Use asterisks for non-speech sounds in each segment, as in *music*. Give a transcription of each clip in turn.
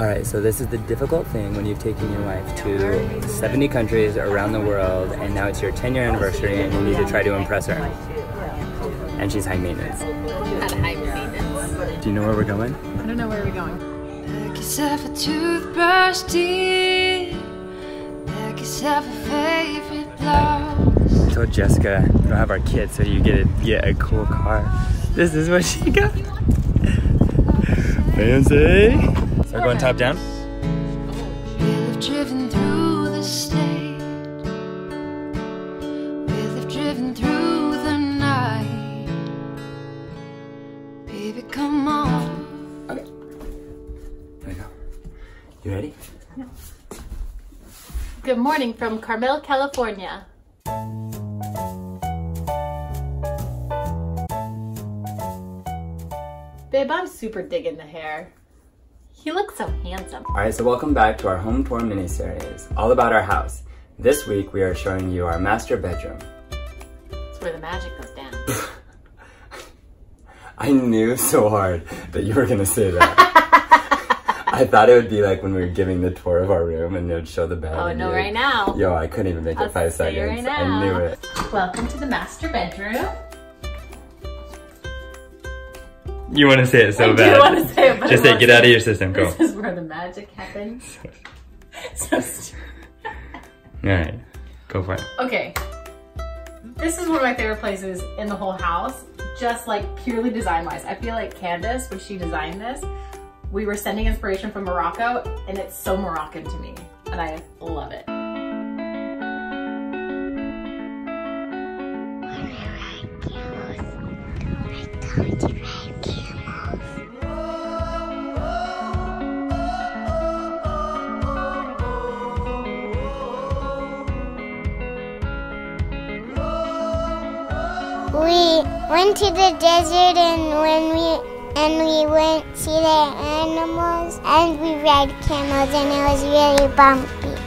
All right, so this is the difficult thing when you've taken your wife to 70 countries around the world, and now it's your 10 year anniversary, and you need to try to impress her. And she's high maintenance. At high maintenance. Do you know where we're going? I don't know where we're going. Pick yourself a toothbrush, dear. Pick yourself a favorite blouse. I told Jessica we don't have our kit, so you get a, get a cool car. This is what she got. *laughs* Fancy. So we're going top down? We'll have driven through the state. We'll have driven through the night. Baby, come on. Okay. There we go. You ready? Good morning from Carmel, California. Babe, I'm super digging the hair. He looks so handsome. All right, so welcome back to our home tour mini-series, all about our house. This week, we are showing you our master bedroom. It's where the magic goes down. *laughs* I knew so hard that you were gonna say that. *laughs* I thought it would be like when we were giving the tour of our room and they would show the bed. Oh, and no, right now. Yo, I couldn't even make I'll it five seconds. right I knew it. Welcome to the master bedroom. You want to say it so I bad. do want to say it, but Just I say, won't get out of your system. Go. This *laughs* is where the magic happens. *laughs* *laughs* so stupid. All right, go for it. Okay. This is one of my favorite places in the whole house, just like purely design wise. I feel like Candace, when she designed this, we were sending inspiration from Morocco and it's so Moroccan to me and I love it. We went to the desert and when we and we went see the animals and we rode camels and it was really bumpy.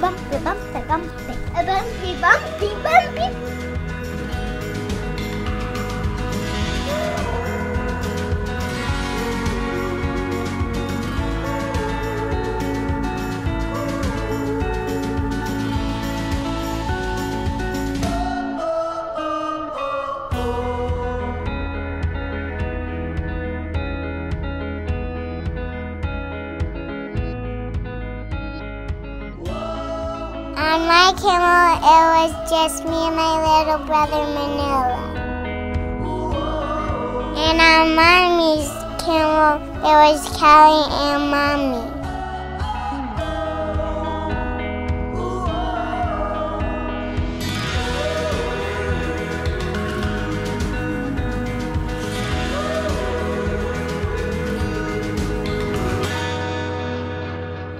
Bumpy, bumpy, bumpy. Bumpy, bumpy, bumpy. Um, on my camel, it was just me and my little brother Manila. And um, on mommy's camel, there was Callie and mommy.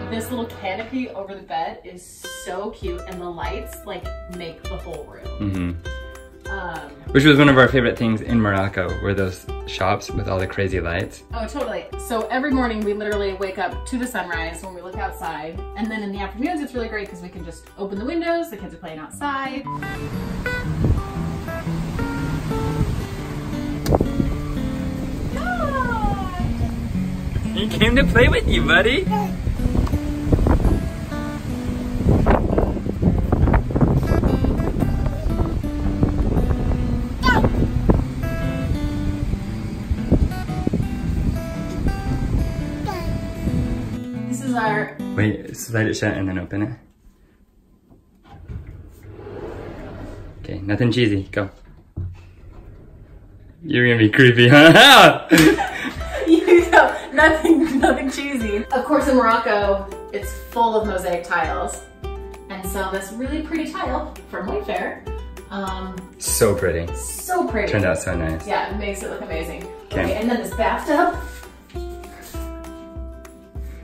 This little canopy over the bed is so cute and the lights like make the whole room. hmm Um, Which was one of our favorite things in Morocco, were those shops with all the crazy lights. Oh, totally. So every morning we literally wake up to the sunrise when we look outside. And then in the afternoons, it's really great because we can just open the windows, the kids are playing outside. He came to play with you, buddy. Slide it shut and then open it. Okay, nothing cheesy. Go. You're gonna be creepy, *laughs* huh? *laughs* you know, nothing, nothing cheesy. Of course, in Morocco, it's full of mosaic tiles. And so this really pretty tile from Wayfair, um, so pretty. so pretty. Turned out so nice. Yeah, it makes it look amazing. Okay. Okay, and then this bathtub,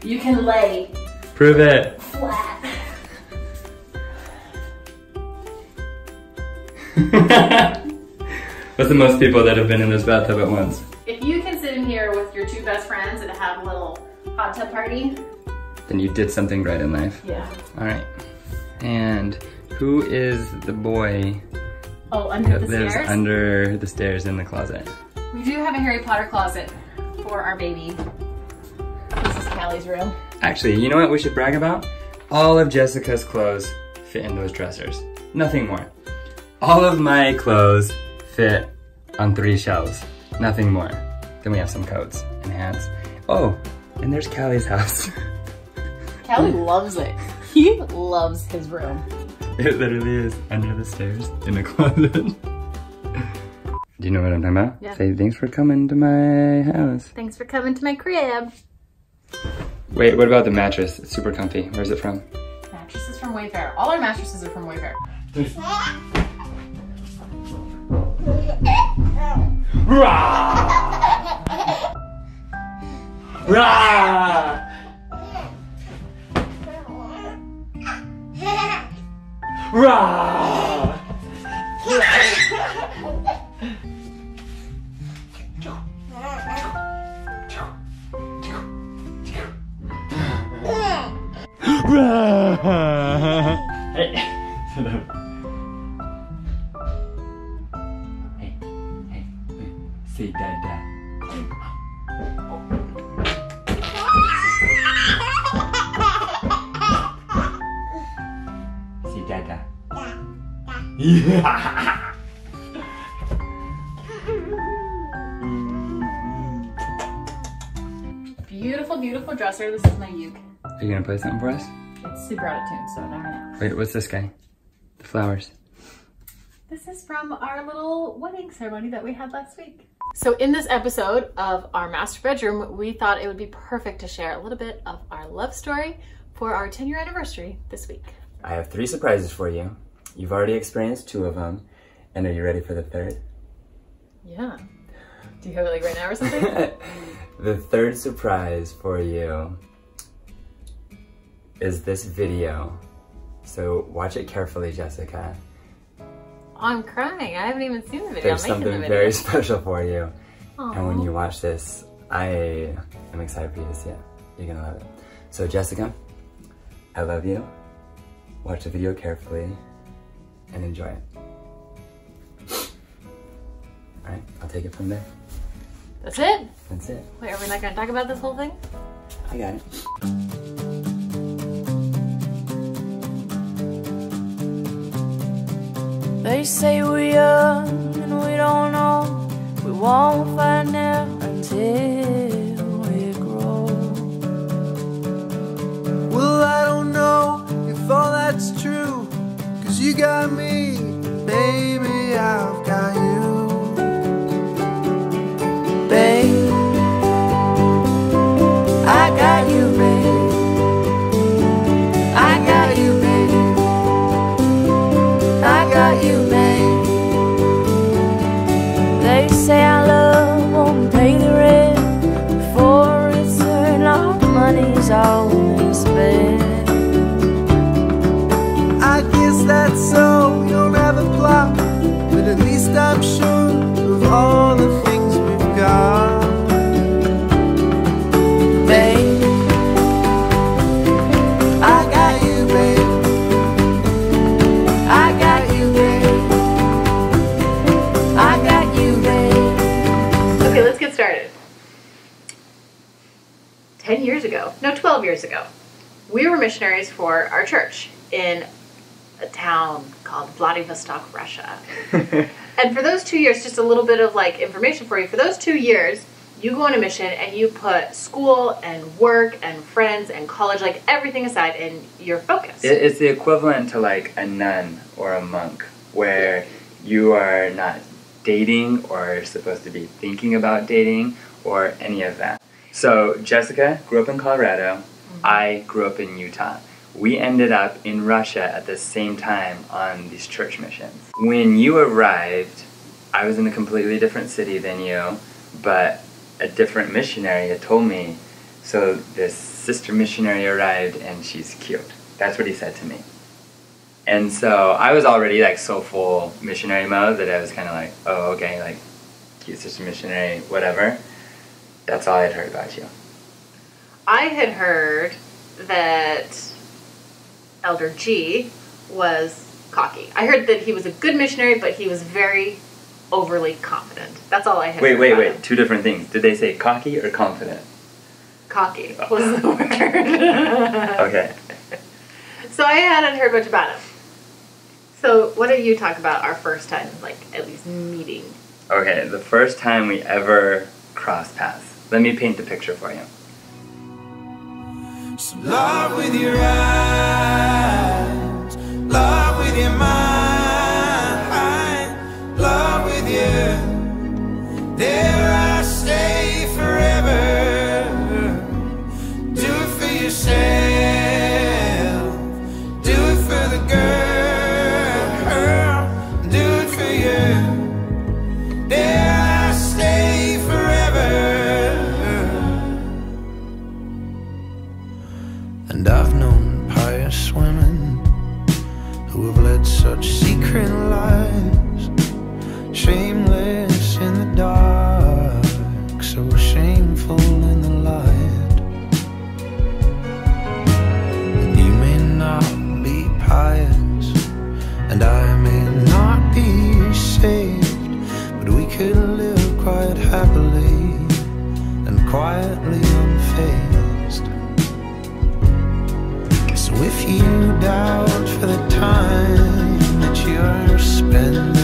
you can lay Prove it. flat. *laughs* What's the most people that have been in this bathtub at once? If you can sit in here with your two best friends and have a little hot tub party, Then you did something right in life. yeah. All right. And who is the boy Oh, under that the lives stairs? under the stairs in the closet? We do have a Harry Potter closet for our baby. This is Callie's room. Actually, you know what we should brag about? All of Jessica's clothes fit in those dressers. Nothing more. All of my clothes fit on three shelves. Nothing more. Then we have some coats and hats. Oh, and there's Callie's house. *laughs* Callie loves it. He loves his room. it literally is under the stairs in a closet. *laughs* Do you know what I'm talking about? Yeah. Say thanks for coming to my house. Thanks for coming to my crib. Wait, what about the mattress? It's super comfy. Where's it from? Mattresses from Wayfair. All our mattresses are from Wayfair. Hey. Beautiful, beautiful dresser. This is my uke. Are you gonna play something for us? It's super out of tune, so never know. Wait, what's this guy? The flowers. This is from our little wedding ceremony that we had last week. So in this episode of our master bedroom, we thought it would be perfect to share a little bit of our love story for our 10 year anniversary this week. I have three surprises for you. You've already experienced two of them. And are you ready for the third? Yeah. Do you have it like right now or something? *laughs* the third surprise for you is this video. So watch it carefully, Jessica. I'm crying. I haven't even seen the video. There's something the very *laughs* special for you. And when you watch this, I am excited for you to see it. You're gonna love it. So Jessica, I love you. Watch the video carefully and enjoy it. All right, I'll take it from there. That's it? That's it. Wait, are we not gonna talk about this whole thing? I got it. They say we're young and we don't know. We won't find out until we grow. Well, I don't know if all that's true. Cause you got me, baby, I've got you. That's so, have a plot. But at least I'm sure of all the things we've got. Babe, I got you, babe. I got you, babe. I got you, babe. Okay, let's get started. 10 years ago, no, 12 years ago, we were missionaries for our church in a town called Vladivostok, Russia. *laughs* and for those two years, just a little bit of like information for you. For those two years, you go on a mission and you put school and work and friends and college, like everything aside, and you're focused. It's the equivalent to like a nun or a monk, where you are not dating or supposed to be thinking about dating or any of that. So Jessica grew up in Colorado. Mm-hmm. I grew up in Utah. We ended up in Russia at the same time on these church missions. When you arrived, I was in a completely different city than you, but a different missionary had told me. So this sister missionary arrived and she's cute. That's what he said to me. And so I was already like so full missionary mode that I was kind of like, oh, okay, like cute sister missionary, whatever. That's all I had heard about you. I had heard that Elder Gee was cocky. I heard that he was a good missionary, but he was very overly confident. That's all I had Wait, wait, wait. him. Two different things. Did they say cocky or confident? Cocky oh. was the word. *laughs* Okay. so I hadn't heard much about him. So what do you talk about our first time, like at least meeting? Okay, the first time we ever crossed paths. Let me paint the picture for you. Love with your eyes, love with your mind, love with you. Quietly unfazed. So if you doubt for the time that you're spending,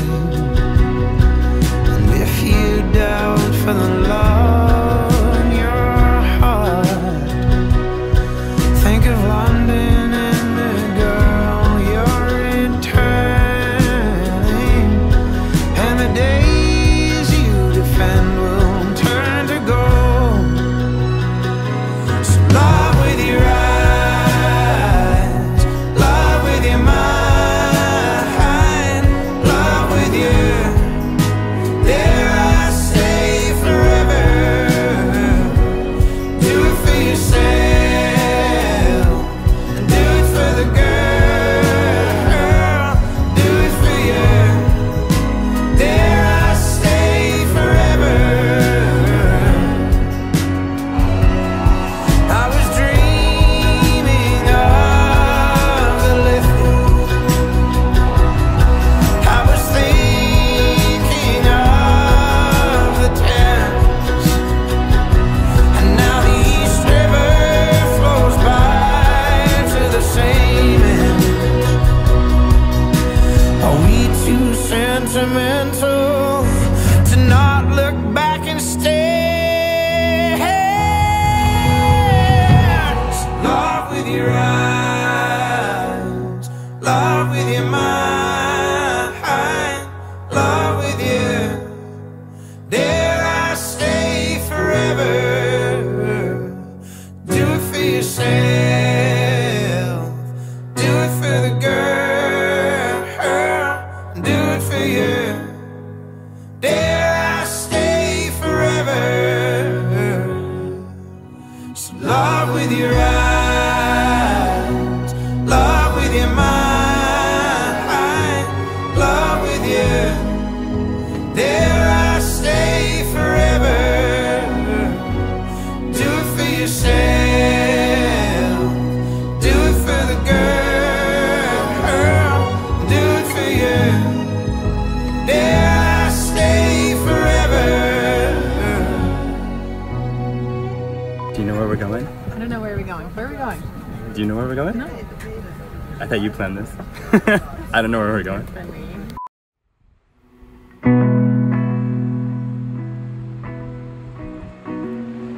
Thought you planned this. *laughs* I don't know where we're going.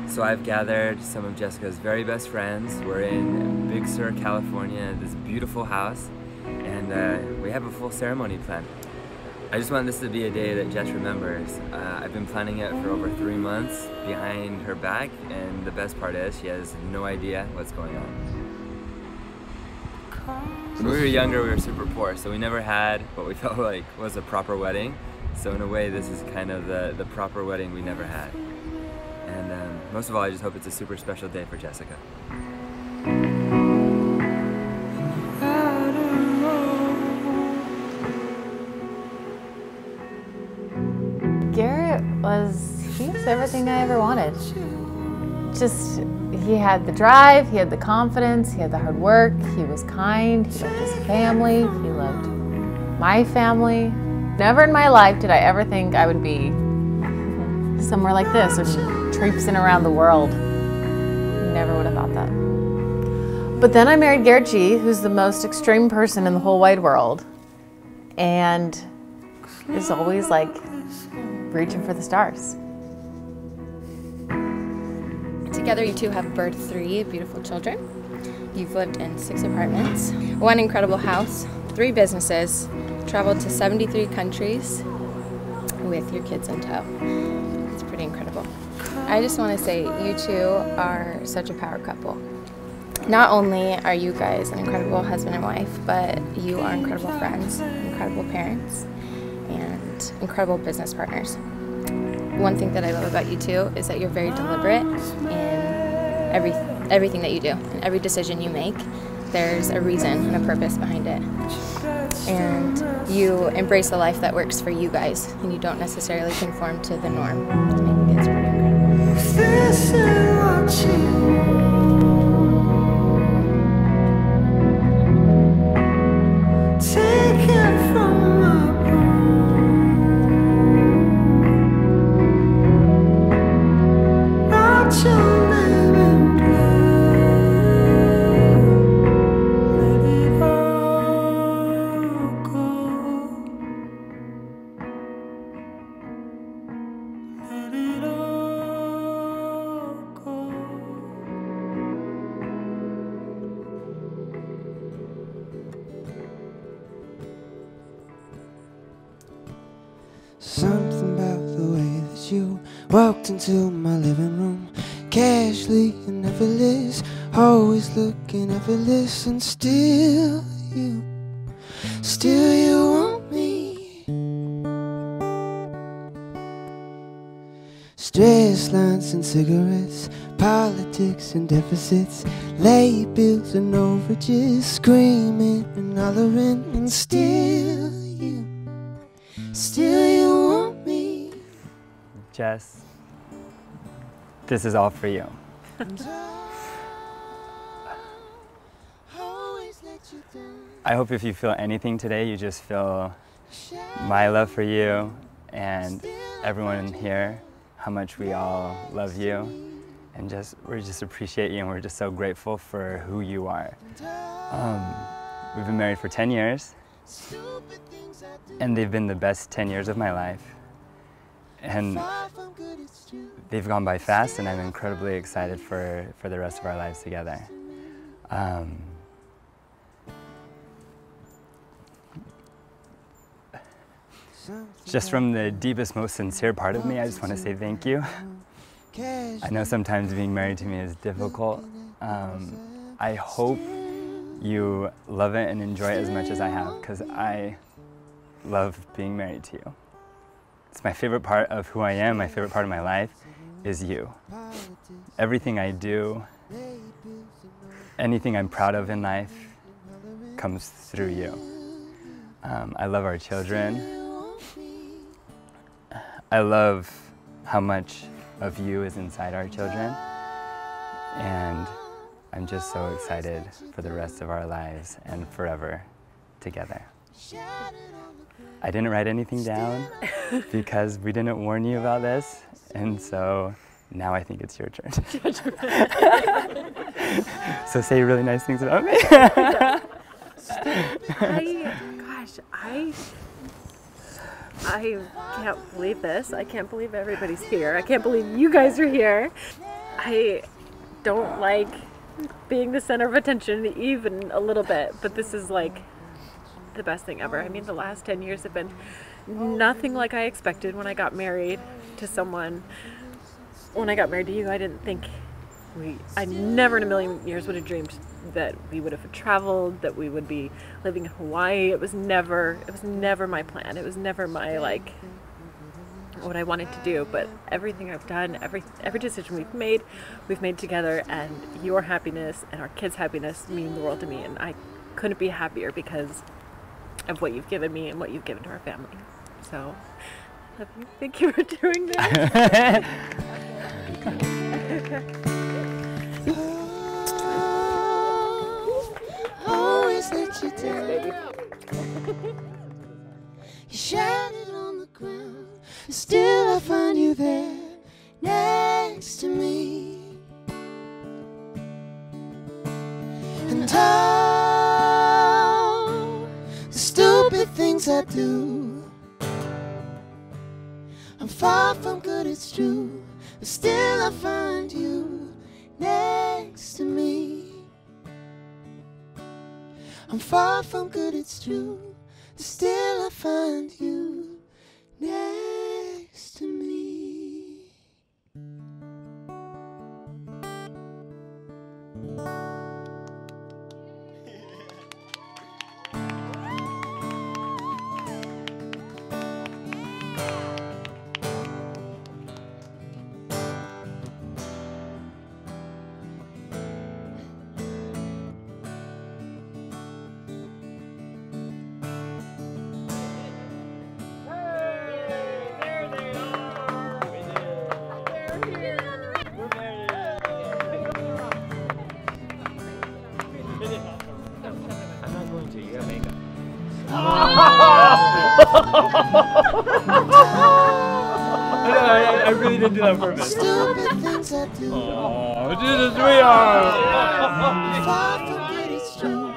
So I've gathered some of Jessica's very best friends. We're in Big Sur, California, this beautiful house, and uh, we have a full ceremony planned. I just want this to be a day that Jess remembers. Uh, I've been planning it for over three months behind her back, and the best part is she has no idea what's going on. When we were younger, we were super poor, so we never had what we *laughs* felt like was a proper wedding. So in a way, this is kind of the, the proper wedding we never had. And um, most of all, I just hope it's a super special day for Jessica. Garrett was, he was everything I ever wanted. Just, he had the drive, he had the confidence, he had the hard work, he was kind, he loved his family, he loved my family. Never in my life did I ever think I would be somewhere like this or traipsing around the world. never would have thought that. But then I married Garrett Gee, who's the most extreme person in the whole wide world, and is always like reaching for the stars. Together, you two have birthed three beautiful children. You've lived in six apartments, one incredible house, three businesses, traveled to 73 countries with your kids in tow. It's pretty incredible. I just want to say you two are such a power couple. Not only are you guys an incredible husband and wife, but you are incredible friends, incredible parents, and incredible business partners. One thing that I love about you two is that you're very deliberate every everything that you do and every decision you make. There's a reason and a purpose behind it. And you embrace the life that works for you guys, and you don't necessarily conform to the norm. Something about the way that you walked into my living room, casually and effortless, always looking effortless, and still you, still you want me. Stress lines and cigarettes, politics and deficits, late bills and overages, screaming and hollering, and still you, still. Jess, this is all for you. I hope if you feel anything today, you just feel my love for you and everyone here, how much we all love you. And just, we just appreciate you and we're just so grateful for who you are. Um, we've been married for 10 years and they've been the best 10 years of my life. And they've gone by fast and I'm incredibly excited for, for the rest of our lives together. Um, just from the deepest, most sincere part of me, I just want to say thank you. I know sometimes being married to me is difficult. Um, I hope you love it and enjoy it as much as I have because I love being married to you. It's my favorite part of who I am, my favorite part of my life is you. Everything I do, anything I'm proud of in life comes through you. Um, I love our children. I love how much of you is inside our children. And I'm just so excited for the rest of our lives and forever together. I didn't write anything down *laughs* because we didn't warn you about this. And so now I think it's your turn. *laughs* *laughs* so say really nice things about me. I, gosh, I, I can't believe this. I can't believe everybody's here. I can't believe you guys are here. I don't like being the center of attention even a little bit, but this is like the best thing ever. I mean, the last 10 years have been nothing like I expected when I got married to someone. When I got married to you, I didn't think we, I never in a million years would have dreamed that we would have traveled, that we would be living in Hawaii. It was never, it was never my plan. It was never my like what I wanted to do. But everything I've done, every every decision we've made, we've made together, and your happiness and our kids' happiness mean the world to me. And I couldn't be happier because of what you've given me and what you've given to our family. So, thank you for doing let *laughs* you shattered on the ground. Still, I find you there next to me. And all things I do. I'm far from good, it's true. But still, I find you next to me. I'm far from good, it's true. But still, I find you next to me. Didn't do that on purpose. Stupid things I do. Oh, Jesus, we are. Far from good, it's true.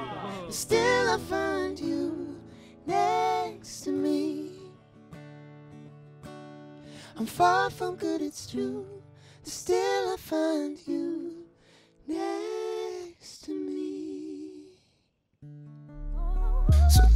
Still, I find you next to me. I'm far from good, it's true. Still, I find you next to me. So